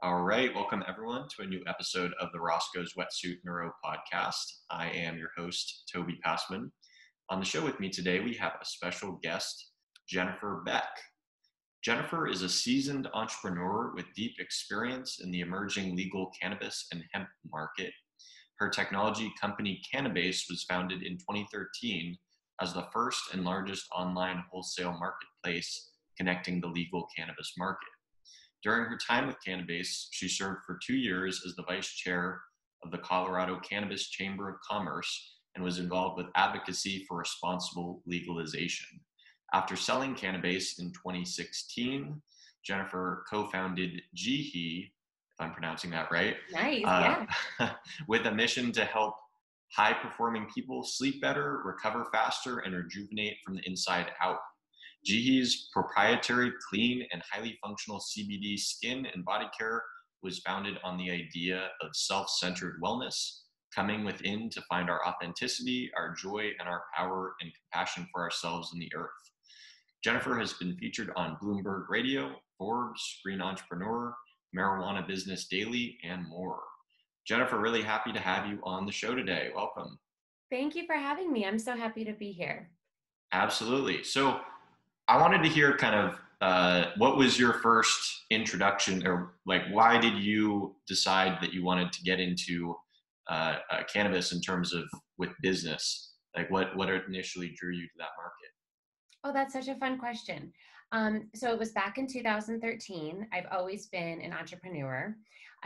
All right, welcome everyone to a new episode of the Roscoe's Wetsuit Neuro podcast. I am your host, Toby Passman. On the show with me today, we have a special guest, Jennifer Beck. Jennifer is a seasoned entrepreneur with deep experience in the emerging legal cannabis and hemp market. Her technology company Cannabase was founded in 2013 as the first and largest online wholesale marketplace connecting the legal cannabis market. During her time with Cannabase, she served for two years as the vice chair of the Colorado Cannabis Chamber of Commerce and was involved with advocacy for responsible legalization. After selling Cannabase in 2016, Jennifer co founded Jihi, if I'm pronouncing that right. Nice, uh, yeah. with a mission to help high performing people sleep better, recover faster, and rejuvenate from the inside out. Jihi's proprietary, clean, and highly functional CBD skin and body care was founded on the idea of self centered wellness, coming within to find our authenticity, our joy, and our power and compassion for ourselves and the earth. Jennifer has been featured on Bloomberg Radio, Forbes, Green Entrepreneur, Marijuana Business Daily, and more. Jennifer, really happy to have you on the show today. Welcome. Thank you for having me. I'm so happy to be here. Absolutely. So, I wanted to hear kind of uh, what was your first introduction, or like why did you decide that you wanted to get into uh, uh, cannabis in terms of with business? Like what what initially drew you to that market? Oh, that's such a fun question. Um, so it was back in 2013. I've always been an entrepreneur.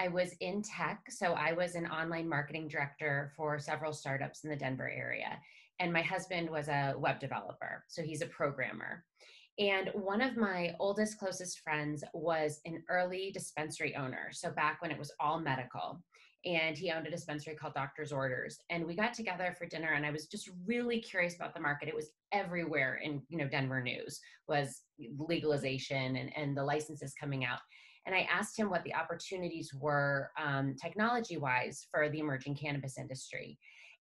I was in tech, so I was an online marketing director for several startups in the Denver area. And my husband was a web developer, so he's a programmer. And one of my oldest, closest friends was an early dispensary owner. So back when it was all medical. And he owned a dispensary called Doctor's Orders. And we got together for dinner and I was just really curious about the market. It was everywhere in, you know, Denver news was legalization and, and the licenses coming out. And I asked him what the opportunities were um, technology wise for the emerging cannabis industry.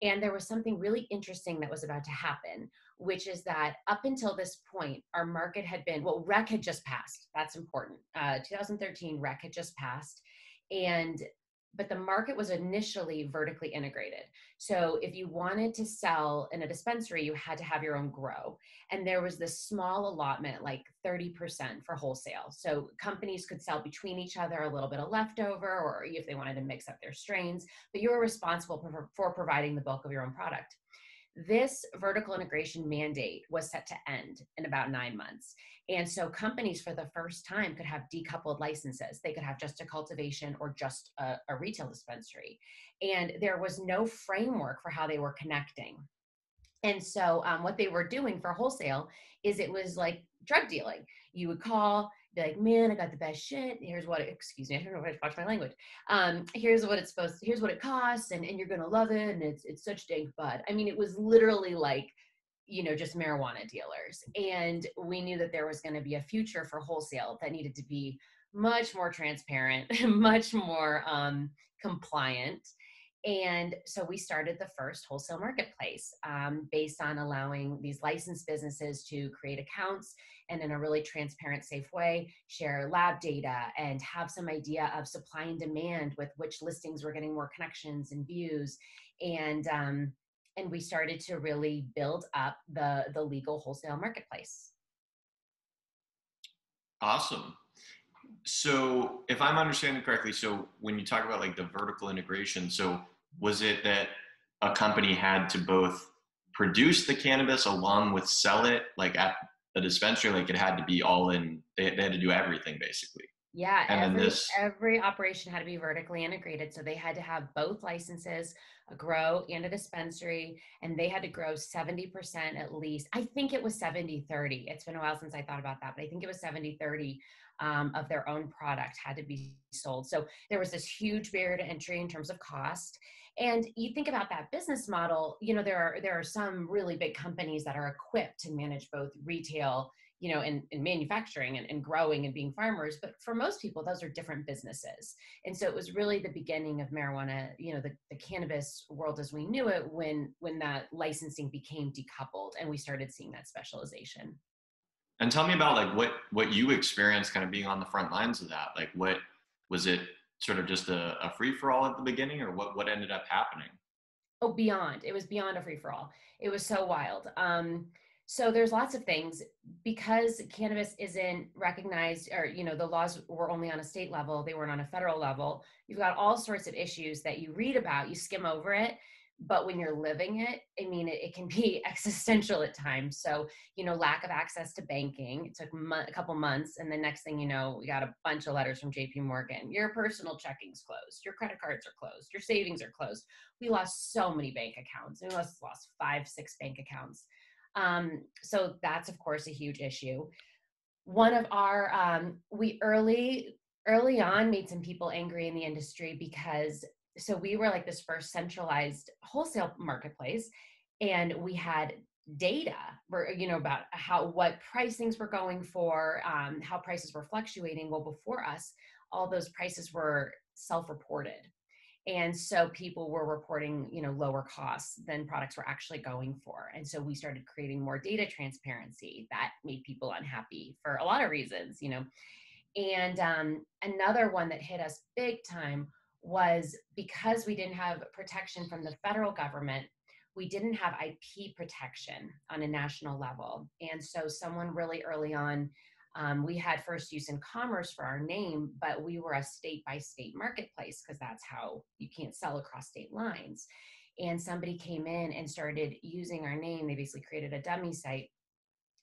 And there was something really interesting that was about to happen, which is that up until this point, our market had been well, REC had just passed. That's important. Uh, 2013, REC had just passed. And but the market was initially vertically integrated. So if you wanted to sell in a dispensary, you had to have your own grow. And there was this small allotment, like 30% for wholesale. So companies could sell between each other a little bit of leftover, or if they wanted to mix up their strains, but you were responsible for, for providing the bulk of your own product. This vertical integration mandate was set to end in about nine months. And so companies for the first time could have decoupled licenses. They could have just a cultivation or just a, a retail dispensary. And there was no framework for how they were connecting. And so um, what they were doing for wholesale is it was like drug dealing. You would call, be like, man, I got the best shit. Here's what, excuse me, I don't know if I watch my language. Um, here's what it's supposed to, here's what it costs and, and you're going to love it. And it's, it's such dank bud. I mean, it was literally like, you know, just marijuana dealers. And we knew that there was going to be a future for wholesale that needed to be much more transparent, much more um, compliant. And so we started the first wholesale marketplace um, based on allowing these licensed businesses to create accounts and in a really transparent, safe way, share lab data and have some idea of supply and demand with which listings were getting more connections and views. And um, and we started to really build up the the legal wholesale marketplace. Awesome. So, if I'm understanding correctly, so when you talk about like the vertical integration, so was it that a company had to both produce the cannabis along with sell it like at the dispensary? Like it had to be all in they, they had to do everything basically. Yeah and every, this... every operation had to be vertically integrated. So they had to have both licenses a grow and a dispensary and they had to grow 70% at least. I think it was 70 30 it's been a while since i thought about that but i think it was 70 30 um, of their own product had to be sold. So there was this huge barrier to entry in terms of cost. And you think about that business model you know there are there are some really big companies that are equipped to manage both retail you know in, in manufacturing and, and growing and being farmers. But for most people those are different businesses. And so it was really the beginning of marijuana you know the, the cannabis world as we knew it when when that licensing became decoupled and we started seeing that specialization And tell me about like what what you experienced kind of being on the front lines of that. Like what was it sort of just a, a free for all at the beginning or what what ended up happening? Oh, beyond. It was beyond a free for all. It was so wild. Um, so there's lots of things because cannabis isn't recognized or you know the laws were only on a state level they weren't on a federal level you've got all sorts of issues that you read about you skim over it but when you're living it i mean it, it can be existential at times. So you know lack of access to banking it took mo- a couple months and the next thing you know we got a bunch of letters from jp morgan. Your personal checking's closed. Your credit cards are closed. Your savings are closed. We lost so many bank accounts. We lost, lost five six bank accounts. Um, so that's of course a huge issue. One of our um, we early early on made some people angry in the industry because so we were like this first centralized wholesale marketplace and we had data for you know about how what pricings were going for um, how prices were fluctuating. Well before us all those prices were self-reported. And so people were reporting you know lower costs than products were actually going for. And so we started creating more data transparency that made people unhappy for a lot of reasons you know. And um, another one that hit us big time was because we didn't have protection from the federal government, we didn't have IP protection on a national level. And so, someone really early on, um, we had first use in commerce for our name, but we were a state by state marketplace because that's how you can't sell across state lines. And somebody came in and started using our name. They basically created a dummy site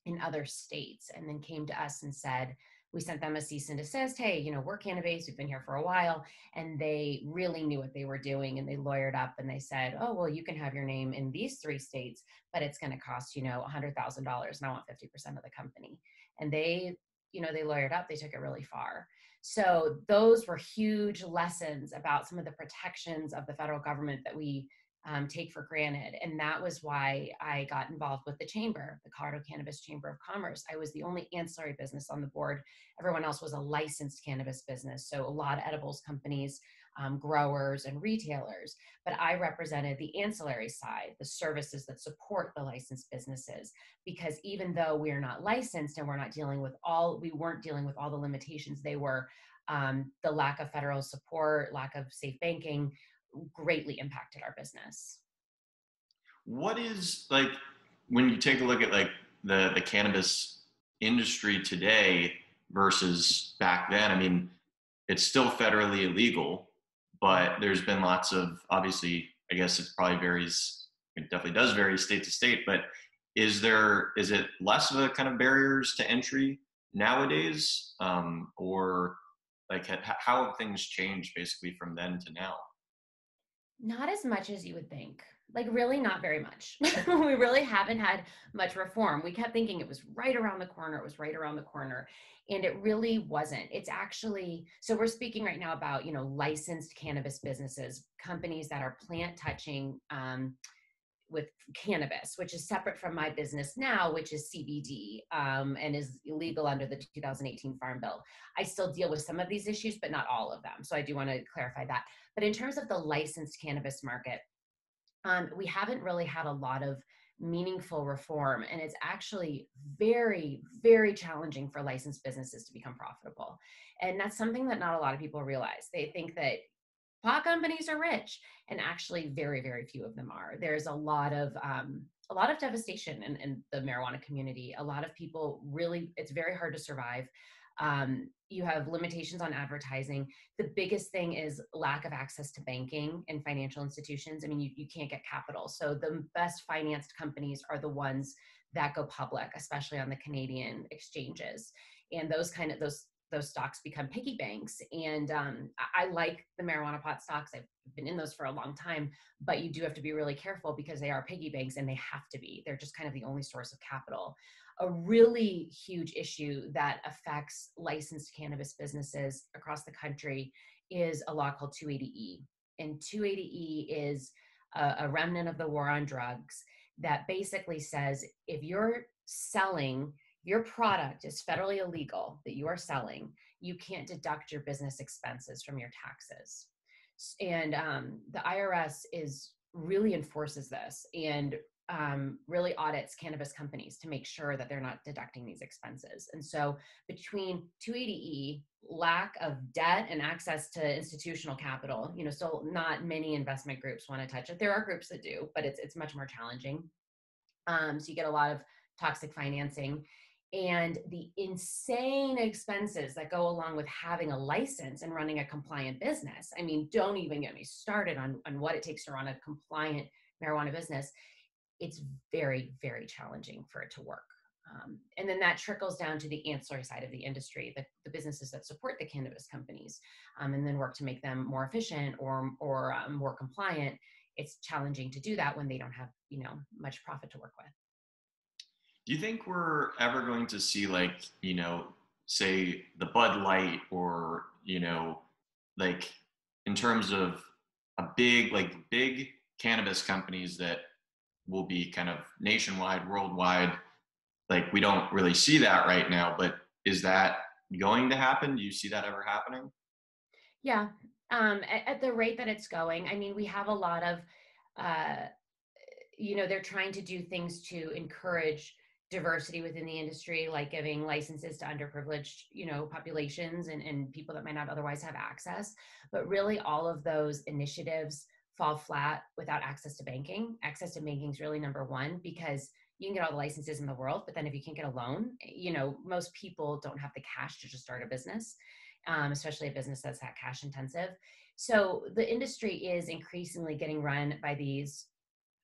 in other states and then came to us and said, we sent them a cease and desist. Hey, you know, we're Cannabase, We've been here for a while. And they really knew what they were doing and they lawyered up and they said, oh, well, you can have your name in these three states, but it's going to cost, you know, $100,000 and I want 50% of the company. And they, you know, they lawyered up. They took it really far. So those were huge lessons about some of the protections of the federal government that we um, take for granted. And that was why I got involved with the chamber, the Colorado Cannabis Chamber of Commerce. I was the only ancillary business on the board. Everyone else was a licensed cannabis business. So a lot of edibles companies, um, growers, and retailers. But I represented the ancillary side, the services that support the licensed businesses. Because even though we are not licensed and we're not dealing with all, we weren't dealing with all the limitations they were. Um, the lack of federal support, lack of safe banking, greatly impacted our business. What is like when you take a look at like the the cannabis industry today versus back then? I mean, it's still federally illegal, but there's been lots of obviously. I guess it probably varies. It definitely does vary state to state, but is there is it less of a kind of barriers to entry nowadays, um, or like how have things changed basically from then to now? Not as much as you would think. Like, really, not very much. we really haven't had much reform. We kept thinking it was right around the corner, it was right around the corner. And it really wasn't. It's actually, so we're speaking right now about, you know, licensed cannabis businesses, companies that are plant touching. Um, with cannabis, which is separate from my business now, which is CBD um, and is illegal under the 2018 Farm Bill. I still deal with some of these issues, but not all of them. So I do want to clarify that. But in terms of the licensed cannabis market, um, we haven't really had a lot of meaningful reform and it's actually very very challenging for licensed businesses to become profitable. And that's something that not a lot of people realize. They think that pot companies are rich and actually very very few of them are. There's a lot of um, a lot of devastation in, in, the marijuana community. A lot of people really it's very hard to survive. Um, you have limitations on advertising the biggest thing is lack of access to banking and financial institutions i mean you, you can't get capital so the best financed companies are the ones that go public especially on the canadian exchanges and those kind of those those stocks become piggy banks. And um, I, I like the marijuana pot stocks. I've been in those for a long time, but you do have to be really careful because they are piggy banks and they have to be. They're just kind of the only source of capital. A really huge issue that affects licensed cannabis businesses across the country is a law called 280E. And 280E is a, a remnant of the war on drugs that basically says if you're selling your product is federally illegal that you are selling, you can't deduct your business expenses from your taxes. And um, the IRS is really enforces this. And um, really audits cannabis companies to make sure that they're not deducting these expenses. And so, between 280E, lack of debt, and access to institutional capital, you know, still not many investment groups want to touch it. There are groups that do, but it's it's much more challenging. Um, so you get a lot of toxic financing and the insane expenses that go along with having a license and running a compliant business. I mean, don't even get me started on, on what it takes to run a compliant marijuana business it's very, very challenging for it to work. Um, and then that trickles down to the ancillary side of the industry, the, the businesses that support the cannabis companies, um, and then work to make them more efficient or or um, more compliant. It's challenging to do that when they don't have you know much profit to work with. Do you think we're ever going to see like you know say the Bud Light or you know like in terms of a big like big cannabis companies that will be kind of nationwide, worldwide. Like we don't really see that right now, but is that going to happen? Do you see that ever happening? Yeah, um, at, at, the rate that it's going, I mean, we have a lot of, uh, you know, they're trying to do things to encourage diversity within the industry, like giving licenses to underprivileged, you know, populations and, and people that might not otherwise have access. But really, all of those initiatives fall flat without access to banking. Access to banking is really number one because you can get all the licenses in the world, but then if you can't get a loan, you know, most people don't have the cash to just start a business, um, especially a business that's that cash intensive. So the industry is increasingly getting run by these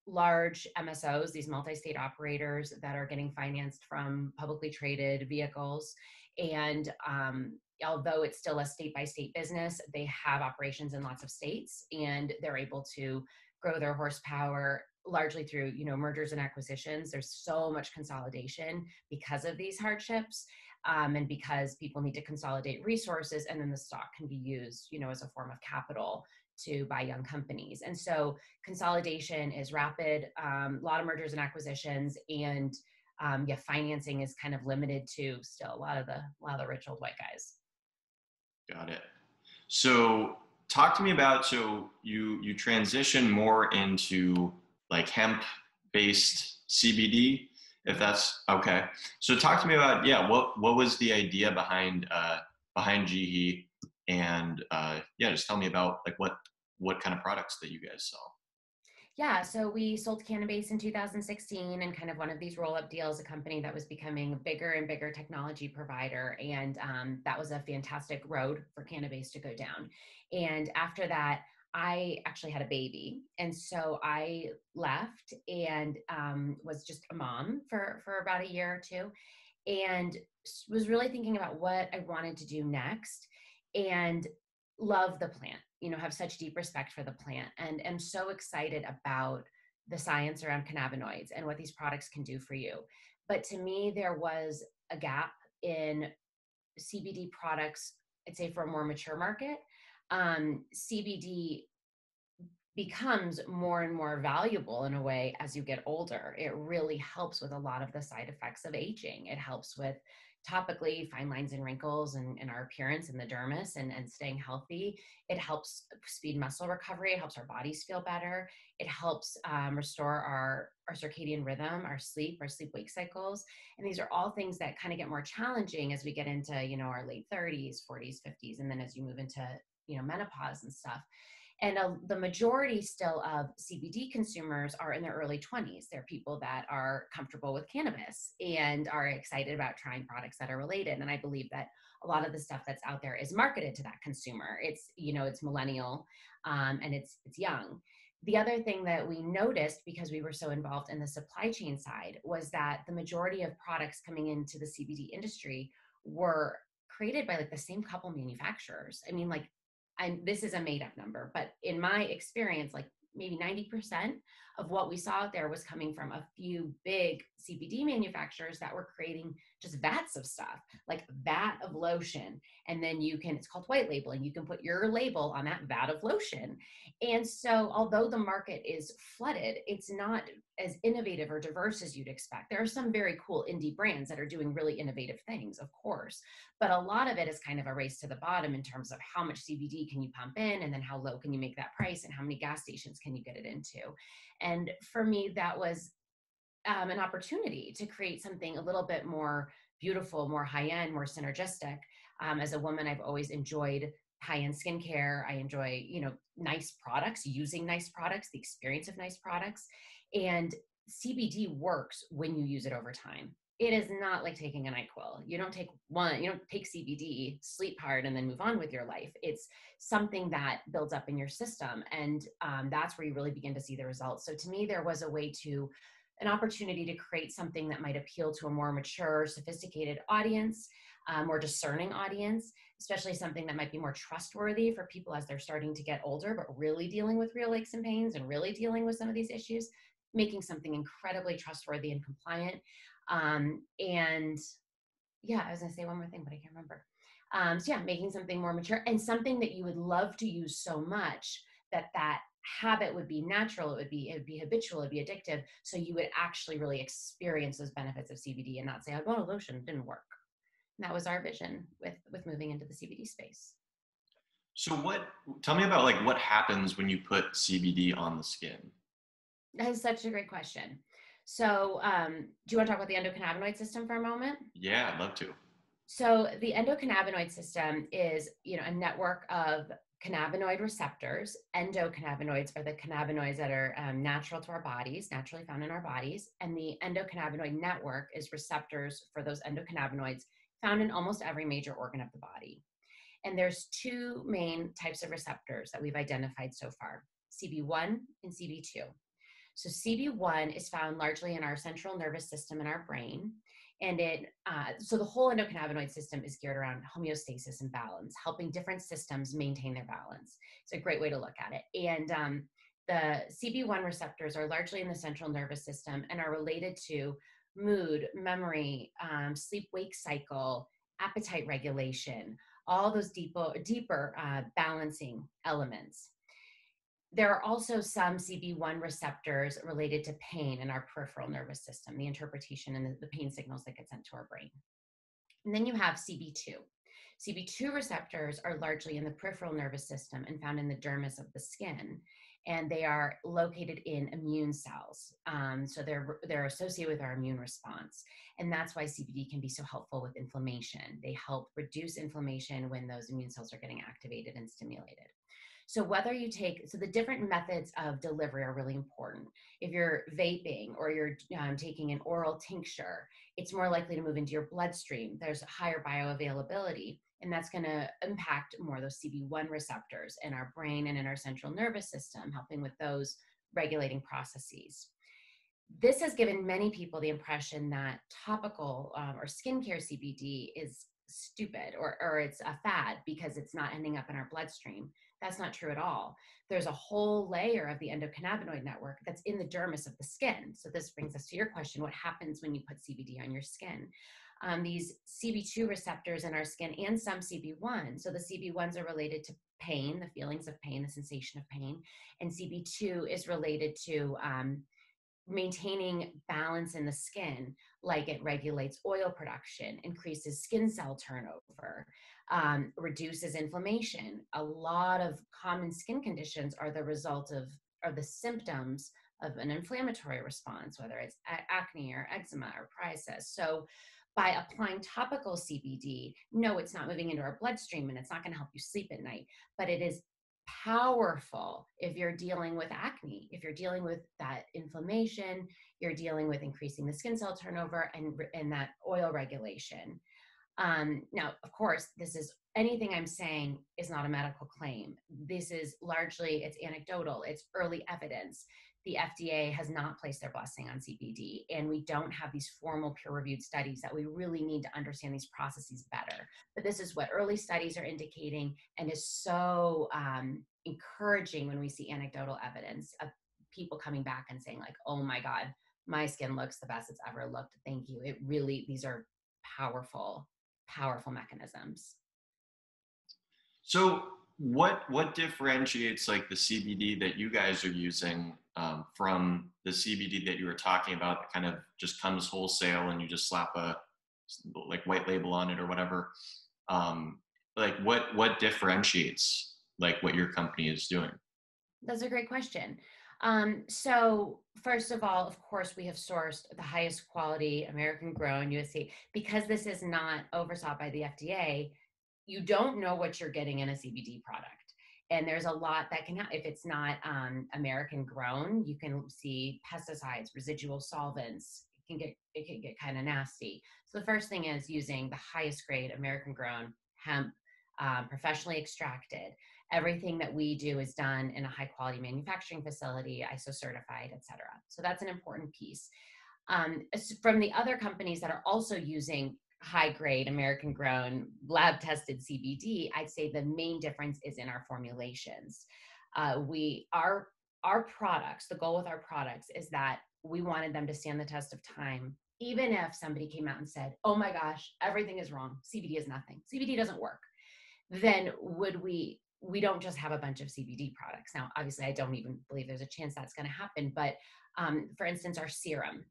large MSOs, these multi state operators that are getting financed from publicly traded vehicles. And um, although it's still a state by state business, they have operations in lots of states and they're able to grow their horsepower largely through you know mergers and acquisitions. There's so much consolidation because of these hardships um, and because people need to consolidate resources and then the stock can be used you know as a form of capital to buy young companies. And so consolidation is rapid um, a lot of mergers and acquisitions and um, yeah financing is kind of limited to still a lot of the a lot of the rich old white guys Got it. So talk to me about so you you transition more into like hemp based CBD if that's okay. So talk to me about yeah what what was the idea behind uh, behind Jihi and uh, yeah just tell me about like what what kind of products that you guys sell. Yeah, so we sold Cannabase in 2016 and kind of one of these roll up deals, a company that was becoming a bigger and bigger technology provider. And um, that was a fantastic road for Cannabase to go down. And after that, I actually had a baby. And so I left and um, was just a mom for, for about a year or two and was really thinking about what I wanted to do next and love the plant you know have such deep respect for the plant and am so excited about the science around cannabinoids and what these products can do for you. But to me there was a gap in cbd products i'd say for a more mature market. Um, cbd becomes more and more valuable in a way as you get older. It really helps with a lot of the side effects of aging. It helps with topically fine lines and wrinkles and, and our appearance and the dermis and, and staying healthy. It helps speed muscle recovery. It helps our bodies feel better. It helps um, restore our, our circadian rhythm, our sleep, our sleep wake cycles. And these are all things that kind of get more challenging as we get into, you know, our late 30s, 40s, 50s, and then as you move into, you know, menopause and stuff. And the majority still of CBD consumers are in their early 20s. They're people that are comfortable with cannabis and are excited about trying products that are related. And I believe that a lot of the stuff that's out there is marketed to that consumer. It's, you know, it's millennial um, and it's, it's young. The other thing that we noticed because we were so involved in the supply chain side was that the majority of products coming into the CBD industry were created by like the same couple manufacturers. I mean, like and this is a made up number, but in my experience, like maybe 90% of what we saw out there was coming from a few big CBD manufacturers that were creating just vats of stuff, like vat of lotion. And then you can, it's called white labeling. You can put your label on that vat of lotion. And so, although the market is flooded, it's not as innovative or diverse as you'd expect. There are some very cool indie brands that are doing really innovative things, of course, but a lot of it is kind of a race to the bottom in terms of how much CBD can you pump in and then how low can you make that price and how many gas stations can you get it into. And for me, that was um, an opportunity to create something a little bit more beautiful, more high end, more synergistic. Um, as a woman, I've always enjoyed high end skincare. I enjoy, you know, nice products, using nice products, the experience of nice products. And CBD works when you use it over time. It is not like taking a NyQuil. You don't take one, you don't take CBD, sleep hard, and then move on with your life. It's something that builds up in your system. And um, that's where you really begin to see the results. So to me, there was a way to an opportunity to create something that might appeal to a more mature, sophisticated audience, more discerning audience, especially something that might be more trustworthy for people as they're starting to get older, but really dealing with real aches and pains and really dealing with some of these issues, making something incredibly trustworthy and compliant. Um, and yeah, I was gonna say one more thing, but I can't remember. Um, so yeah, making something more mature and something that you would love to use so much that that habit would be natural it would be it would be habitual it'd be addictive. So you would actually really experience those benefits of cbd and not say i bought a lotion it didn't work. And that was our vision with with moving into the cbd space. So what tell me about like what happens when you put cbd on the skin? That is such a great question. So um, do you want to talk about the endocannabinoid system for a moment? Yeah i'd love to. So the endocannabinoid system is you know a network of cannabinoid receptors. Endocannabinoids are the cannabinoids that are um, natural to our bodies, naturally found in our bodies. And the endocannabinoid network is receptors for those endocannabinoids found in almost every major organ of the body. And there's two main types of receptors that we've identified so far CB1 and CB2. So, CB1 is found largely in our central nervous system in our brain and it uh, so the whole endocannabinoid system is geared around homeostasis and balance helping different systems maintain their balance. It's a great way to look at it. And um, the cb1 receptors are largely in the central nervous system and are related to mood memory um, sleep wake cycle appetite regulation all those deeper deeper uh, balancing elements there are also some CB1 receptors related to pain in our peripheral nervous system, the interpretation and the, pain signals that get sent to our brain. And then you have CB2. CB2 receptors are largely in the peripheral nervous system and found in the dermis of the skin. And they are located in immune cells. Um, so they're, they're associated with our immune response. And that's why CBD can be so helpful with inflammation. They help reduce inflammation when those immune cells are getting activated and stimulated. So whether you take, so the different methods of delivery are really important. If you're vaping or you're um, taking an oral tincture, it's more likely to move into your bloodstream. There's higher bioavailability, and that's going to impact more those CB1 receptors in our brain and in our central nervous system, helping with those regulating processes. This has given many people the impression that topical um, or skincare CBD is stupid or, or it's a fad because it's not ending up in our bloodstream. That's not true at all. There's a whole layer of the endocannabinoid network that's in the dermis of the skin. So this brings us to your question, what happens when you put CBD on your skin? Um, these CB2 receptors in our skin and some CB1. So the CB1s are related to pain, the feelings of pain, the sensation of pain, and CB2 is related to um, maintaining balance in the skin, like it regulates oil production, increases skin cell turnover, um, reduces inflammation. A lot of common skin conditions are the result of, are the symptoms of an inflammatory response, whether it's acne or eczema or psoriasis. So, by applying topical CBD, no, it's not moving into our bloodstream and it's not going to help you sleep at night, but it is powerful if you're dealing with acne, if you're dealing with that inflammation, you're dealing with increasing the skin cell turnover and, and that oil regulation. Um, now, of course, this is anything I'm saying is not a medical claim. This is largely it's anecdotal. It's early evidence. The FDA has not placed their blessing on CBD, and we don't have these formal peer-reviewed studies that we really need to understand these processes better. But this is what early studies are indicating, and is so um, encouraging when we see anecdotal evidence of people coming back and saying like, "Oh my God, my skin looks the best it's ever looked. Thank you." It really these are powerful powerful mechanisms. So what what differentiates like the CBD that you guys are using um, from the CBD that you were talking about that kind of just comes wholesale and you just slap a like white label on it or whatever? Um, like what what differentiates like what your company is doing? That's a great question. Um, so first of all, of course, we have sourced the highest quality American grown USC because this is not oversaw by the FDA. You don't know what you're getting in a CBD product. And there's a lot that can happen if it's not um, American grown. You can see pesticides, residual solvents. It can get it can get kind of nasty. So the first thing is using the highest grade American grown hemp, um, professionally extracted everything that we do is done in a high quality manufacturing facility iso certified et cetera so that's an important piece um, from the other companies that are also using high grade american grown lab tested cbd i'd say the main difference is in our formulations uh, we our our products the goal with our products is that we wanted them to stand the test of time even if somebody came out and said oh my gosh everything is wrong cbd is nothing cbd doesn't work then would we we don't just have a bunch of CBD products. Now, obviously, I don't even believe there's a chance that's going to happen. But um, for instance, our serum,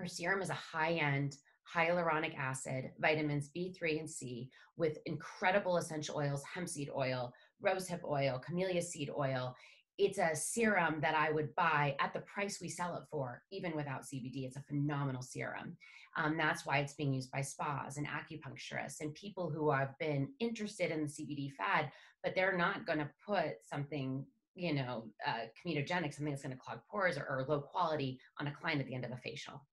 our serum is a high end hyaluronic acid, vitamins B3 and C, with incredible essential oils, hemp seed oil, rosehip oil, camellia seed oil. It's a serum that I would buy at the price we sell it for, even without CBD. It's a phenomenal serum. Um, that's why it's being used by spas and acupuncturists and people who have been interested in the CBD fad, but they're not going to put something, you know, uh, comedogenic, something that's going to clog pores or, or low quality on a client at the end of a facial.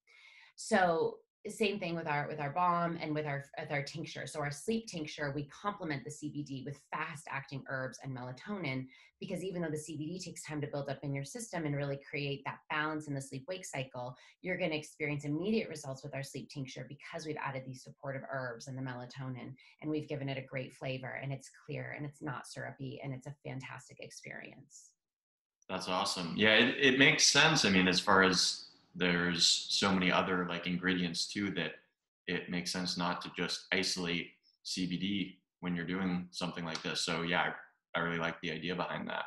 So same thing with our with our balm and with our with our tincture. So our sleep tincture we complement the cbd with fast acting herbs and melatonin because even though the cbd takes time to build up in your system and really create that balance in the sleep wake cycle you're going to experience immediate results with our sleep tincture because we've added these supportive herbs and the melatonin and we've given it a great flavor and it's clear and it's not syrupy and it's a fantastic experience. That's awesome. Yeah it, it makes sense i mean as far as there's so many other like ingredients too that it makes sense not to just isolate CBD when you're doing something like this. So yeah, I, I really like the idea behind that.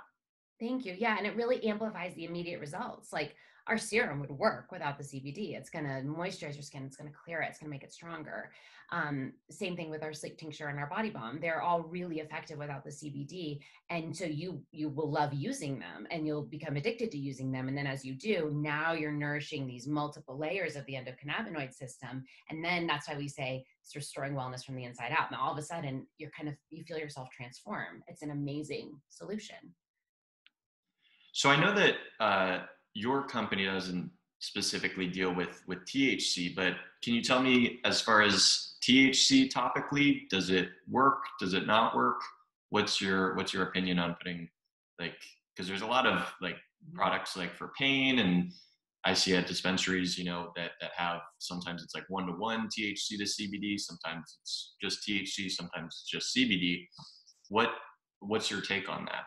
Thank you. Yeah, and it really amplifies the immediate results. Like our serum would work without the CBD. It's going to moisturize your skin. It's going to clear it. It's going to make it stronger. Um, same thing with our sleep tincture and our body balm. They're all really effective without the CBD, and so you you will love using them, and you'll become addicted to using them. And then as you do, now you're nourishing these multiple layers of the endocannabinoid system, and then that's why we say it's restoring wellness from the inside out. Now all of a sudden, you're kind of you feel yourself transform. It's an amazing solution. So I know that. Uh your company doesn't specifically deal with with THC, but can you tell me as far as THC topically, does it work? Does it not work? What's your what's your opinion on putting like because there's a lot of like products like for pain and I see at dispensaries, you know, that that have sometimes it's like one to one THC to CBD, sometimes it's just THC, sometimes it's just CBD. What what's your take on that?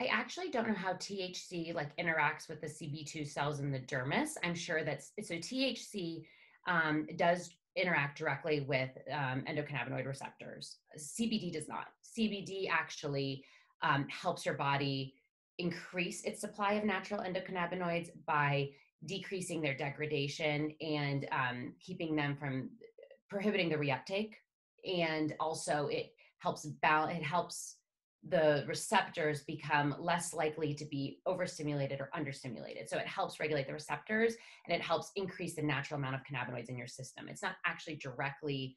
I actually don't know how THC like interacts with the CB2 cells in the dermis. I'm sure that's so THC um, does interact directly with um, endocannabinoid receptors. CBD does not. CBD actually um, helps your body increase its supply of natural endocannabinoids by decreasing their degradation and um, keeping them from prohibiting the reuptake. And also, it helps balance. It helps the receptors become less likely to be overstimulated or understimulated. So it helps regulate the receptors and it helps increase the natural amount of cannabinoids in your system. It's not actually directly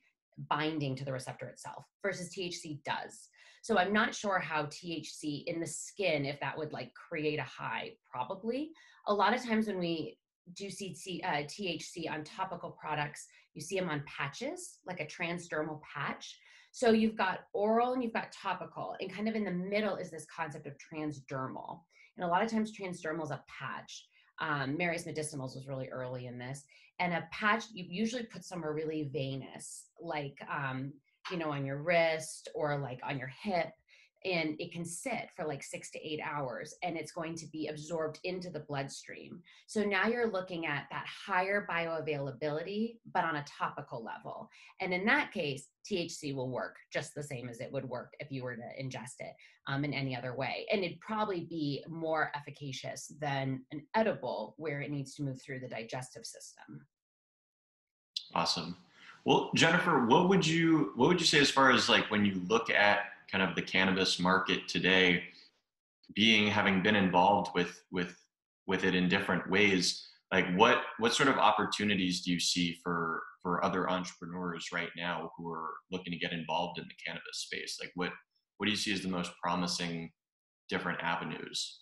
binding to the receptor itself versus THC does. So I'm not sure how THC in the skin, if that would like create a high, probably. A lot of times when we do see uh, THC on topical products, you see them on patches, like a transdermal patch. So you've got oral and you've got topical, and kind of in the middle is this concept of transdermal. And a lot of times, transdermal is a patch. Um, Mary's Medicinals was really early in this. And a patch you usually put somewhere really venous, like, um, you know, on your wrist or like on your hip and it can sit for like six to eight hours and it's going to be absorbed into the bloodstream. So now you're looking at that higher bioavailability, but on a topical level. And in that case, THC will work just the same as it would work if you were to ingest it um, in any other way. And it'd probably be more efficacious than an edible where it needs to move through the digestive system. Awesome. Well, Jennifer, what would you what would you say as far as like when you look at kind of the cannabis market today being having been involved with with with it in different ways like what what sort of opportunities do you see for for other entrepreneurs right now who are looking to get involved in the cannabis space? Like what what do you see as the most promising different avenues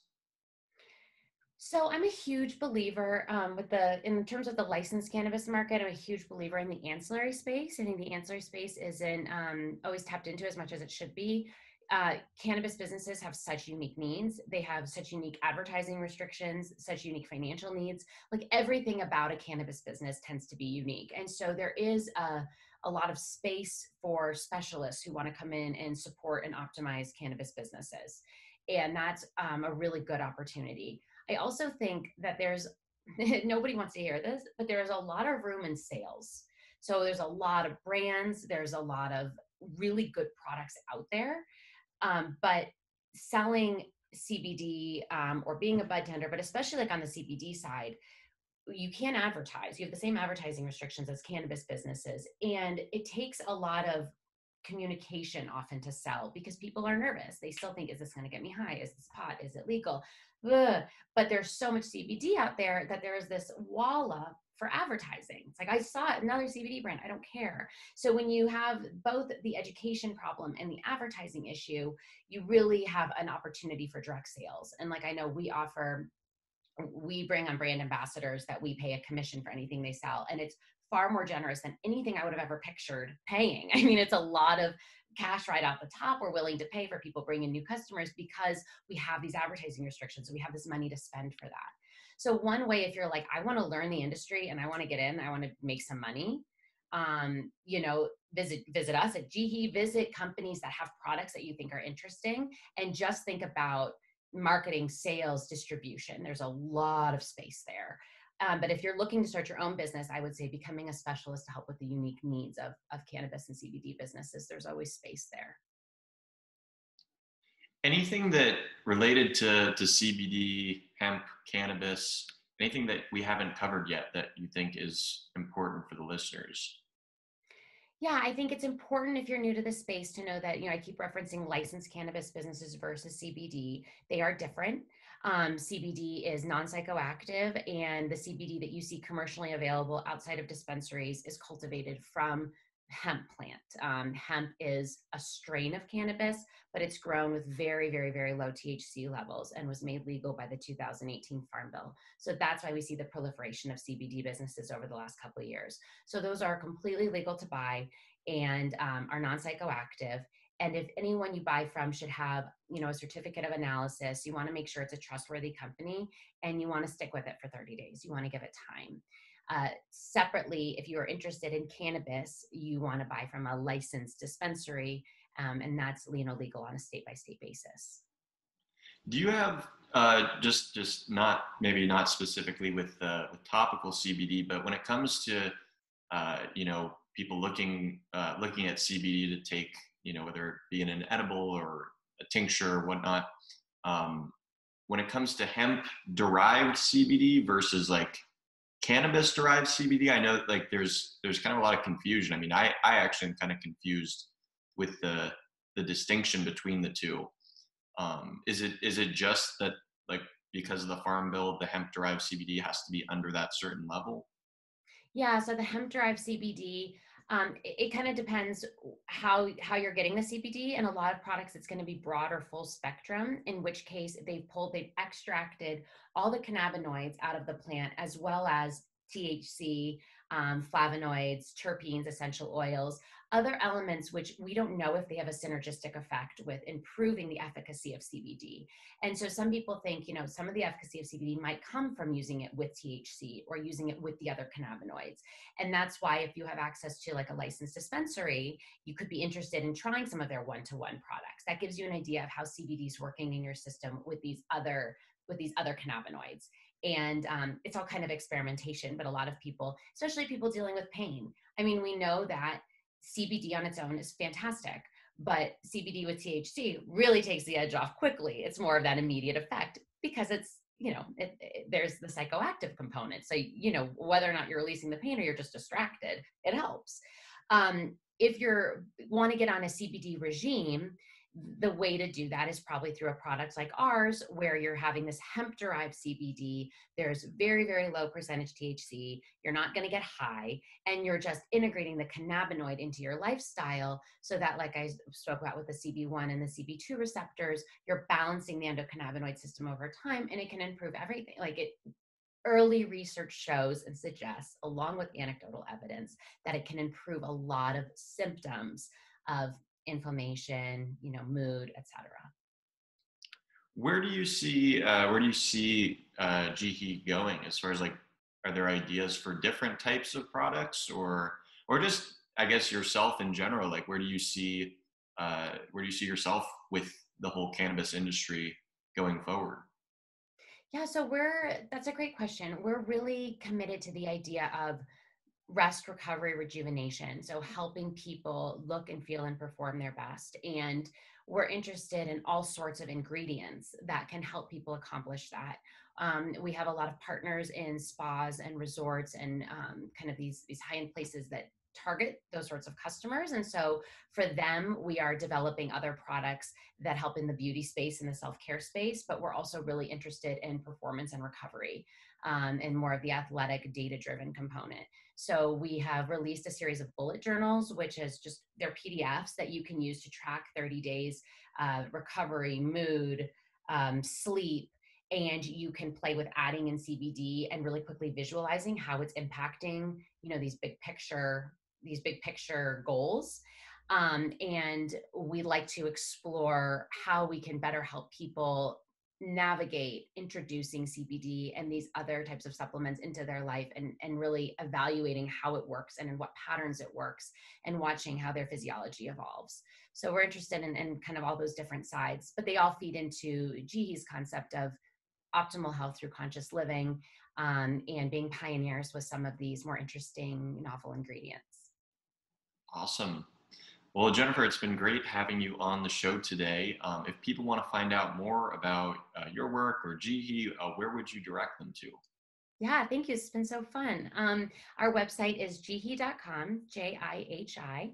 so I'm a huge believer um, with the in terms of the licensed cannabis market. I'm a huge believer in the ancillary space. I think the ancillary space isn't um, always tapped into as much as it should be uh, cannabis businesses have such unique needs. They have such unique advertising restrictions, such unique financial needs. Like everything about a cannabis business tends to be unique. And so there is a, a lot of space for specialists who want to come in and support and optimize cannabis businesses. And that's um, a really good opportunity. I also think that there's, nobody wants to hear this, but there's a lot of room in sales. So there's a lot of brands, there's a lot of really good products out there um, but selling CBD um, or being a bud tender, but especially like on the CBD side, you can't advertise. You have the same advertising restrictions as cannabis businesses. And it takes a lot of communication often to sell because people are nervous. They still think, is this going to get me high? Is this pot? Is it legal? Ugh. But there's so much CBD out there that there is this wall up for advertising. It's like I saw another CBD brand. I don't care. So when you have both the education problem and the advertising issue, you really have an opportunity for direct sales. And like I know we offer we bring on brand ambassadors that we pay a commission for anything they sell and it's far more generous than anything I would have ever pictured paying. I mean, it's a lot of cash right off the top we're willing to pay for people bringing new customers because we have these advertising restrictions. So We have this money to spend for that. So one way, if you're like, I want to learn the industry and I want to get in, I want to make some money, um, you know, visit visit us at Jihi, visit companies that have products that you think are interesting, and just think about marketing, sales, distribution. There's a lot of space there. Um, but if you're looking to start your own business, I would say becoming a specialist to help with the unique needs of, of cannabis and CBD businesses, there's always space there. Anything that related to, to CBD, hemp, cannabis, anything that we haven't covered yet that you think is important for the listeners? Yeah, I think it's important if you're new to the space to know that, you know, I keep referencing licensed cannabis businesses versus CBD. They are different. Um, CBD is non psychoactive, and the CBD that you see commercially available outside of dispensaries is cultivated from hemp plant. Um, hemp is a strain of cannabis, but it's grown with very, very, very low THC levels and was made legal by the 2018 Farm Bill. So that's why we see the proliferation of CBD businesses over the last couple of years. So those are completely legal to buy and um, are non psychoactive. And if anyone you buy from should have, you know, a certificate of analysis, you want to make sure it's a trustworthy company and you want to stick with it for 30 days. You want to give it time. Uh, separately, if you are interested in cannabis, you want to buy from a licensed dispensary, um, and that's you know legal on a state by state basis. Do you have uh, just just not maybe not specifically with uh, with topical CBD, but when it comes to uh, you know people looking uh, looking at CBD to take you know whether it be in an edible or a tincture or whatnot, um, when it comes to hemp derived CBD versus like cannabis derived CBD, I know like there's there's kind of a lot of confusion. I mean, I I actually am kind of confused with the the distinction between the two. Um, is it is it just that like because of the farm bill, the hemp derived CBD has to be under that certain level? Yeah, so the hemp derived CBD um, it, it kind of depends how how you're getting the CBD. And a lot of products, it's going to be broad or full spectrum. In which case, they've pulled, they've extracted all the cannabinoids out of the plant, as well as THC, um, flavonoids, terpenes, essential oils, other elements which we don't know if they have a synergistic effect with improving the efficacy of CBD. And so some people think, you know, some of the efficacy of CBD might come from using it with THC or using it with the other cannabinoids. And that's why if you have access to like a licensed dispensary, you could be interested in trying some of their one-to-one products. That gives you an idea of how CBD is working in your system with these other with these other cannabinoids and um, it's all kind of experimentation but a lot of people especially people dealing with pain i mean we know that CBD on its own is fantastic, but CBD with THC really takes the edge off quickly. It's more of that immediate effect because it's you know it, it, there's the psychoactive component. So you know whether or not you're releasing the pain or you're just distracted, it helps. Um, if you're want to get on a CBD regime, the way to do that is probably through a product like ours where you're having this hemp derived cbd there's very very low percentage thc you're not going to get high and you're just integrating the cannabinoid into your lifestyle so that like i spoke about with the cb1 and the cb2 receptors you're balancing the endocannabinoid system over time and it can improve everything. Like it early research shows and suggests along with anecdotal evidence that it can improve a lot of symptoms of inflammation, you know, mood, etc. Where do you see uh, where do you see uh, Jihi going as far as like are there ideas for different types of products or or just I guess yourself in general like where do you see uh, where do you see yourself with the whole cannabis industry going forward? Yeah, so we're that's a great question. We're really committed to the idea of rest, recovery, rejuvenation. So, helping people look and feel and perform their best. And we're interested in all sorts of ingredients that can help people accomplish that. Um, we have a lot of partners in spas and resorts and um, kind of these, these high end places that target those sorts of customers. And so for them, we are developing other products that help in the beauty space and the self care space, but we're also really interested in performance and recovery um, and more of the athletic data driven component. So we have released a series of bullet journals, which is just they're PDFs that you can use to track 30 days uh, recovery, mood, um, sleep, and you can play with adding in CBD and really quickly visualizing how it's impacting, you know, these big picture these big picture goals. Um, and we like to explore how we can better help people navigate introducing CBD and these other types of supplements into their life and, and really evaluating how it works and in what patterns it works and watching how their physiology evolves. So we're interested in, in kind of all those different sides, but they all feed into Jihi's concept of optimal health through conscious living um, and being pioneers with some of these more interesting novel ingredients. Awesome. Well, Jennifer, it's been great having you on the show today. Um, if people want to find out more about uh, your work or Jihi, uh, where would you direct them to? Yeah, thank you. It's been so fun. Um, our website is jihi.com, J I H I.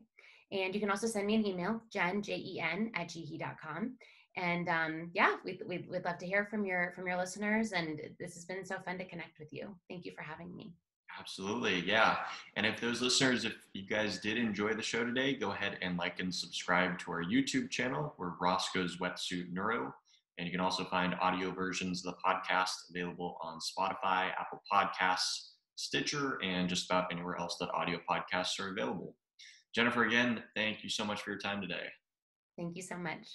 And you can also send me an email, jen, J E N, at jihi.com. And um, yeah, we'd, we'd, we'd love to hear from your from your listeners. And this has been so fun to connect with you. Thank you for having me. Absolutely, yeah. And if those listeners, if you guys did enjoy the show today, go ahead and like and subscribe to our YouTube channel. We're Roscoe's Wetsuit Neuro. And you can also find audio versions of the podcast available on Spotify, Apple Podcasts, Stitcher, and just about anywhere else that audio podcasts are available. Jennifer, again, thank you so much for your time today. Thank you so much.